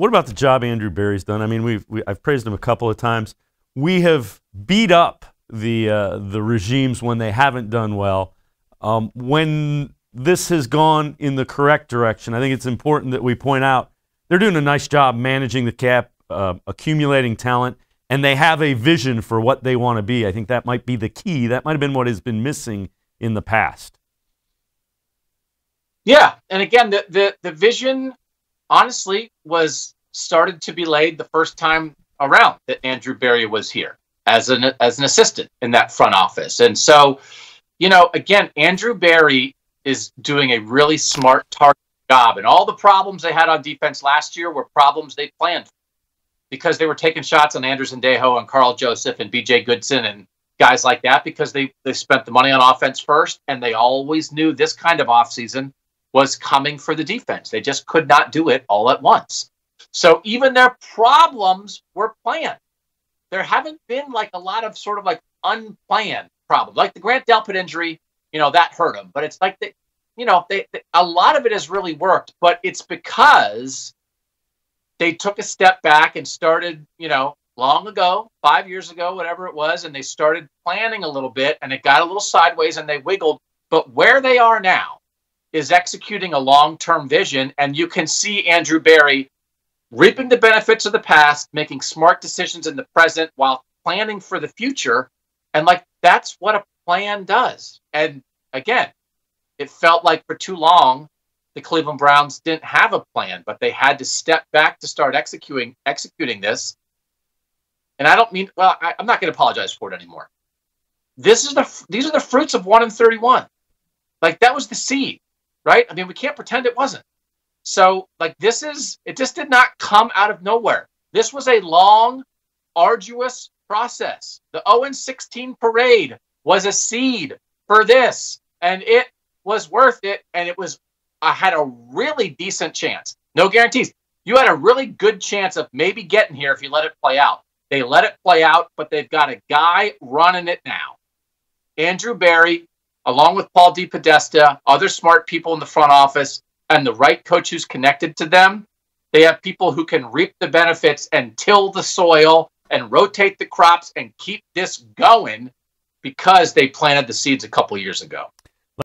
what about the job Andrew Berry's done? I mean, we've we, I've praised him a couple of times. We have beat up the uh, the regimes when they haven't done well. Um, when this has gone in the correct direction, I think it's important that we point out they're doing a nice job managing the cap, uh, accumulating talent, and they have a vision for what they want to be. I think that might be the key. That might have been what has been missing in the past. Yeah, and again, the the, the vision, honestly, was started to be laid the first time around that Andrew Berry was here as an as an assistant in that front office. And so, you know, again, Andrew Berry is doing a really smart target job. And all the problems they had on defense last year were problems they planned because they were taking shots on Andrew Sendejo and Karl Joseph and BJ Goodson and guys like that because they, they spent the money on offense first and they always knew this kind of offseason was coming for the defense. They just could not do it all at once. So even their problems were planned. There haven't been like a lot of sort of like unplanned problems, like the Grant Delpit injury. You know that hurt them, but it's like they, you know, they, they a lot of it has really worked, but it's because they took a step back and started, you know, long ago, five years ago, whatever it was, and they started planning a little bit, and it got a little sideways, and they wiggled. But where they are now is executing a long-term vision, and you can see Andrew Berry reaping the benefits of the past, making smart decisions in the present while planning for the future. And like that's what a plan does. And again, it felt like for too long the Cleveland Browns didn't have a plan, but they had to step back to start executing executing this. And I don't mean well, I, am not going to apologize for it anymore. This is the these are the fruits of one and thirty-one. Like that was the seed, right? I mean, we can't pretend it wasn't. So, like, this is, it just did not come out of nowhere. This was a long, arduous process. The 0 16 parade was a seed for this, and it was worth it. And it was, I had a really decent chance. No guarantees. You had a really good chance of maybe getting here if you let it play out. They let it play out, but they've got a guy running it now. Andrew Berry, along with Paul DePodesta, other smart people in the front office, and the right coach who's connected to them, they have people who can reap the benefits and till the soil and rotate the crops and keep this going because they planted the seeds a couple years ago.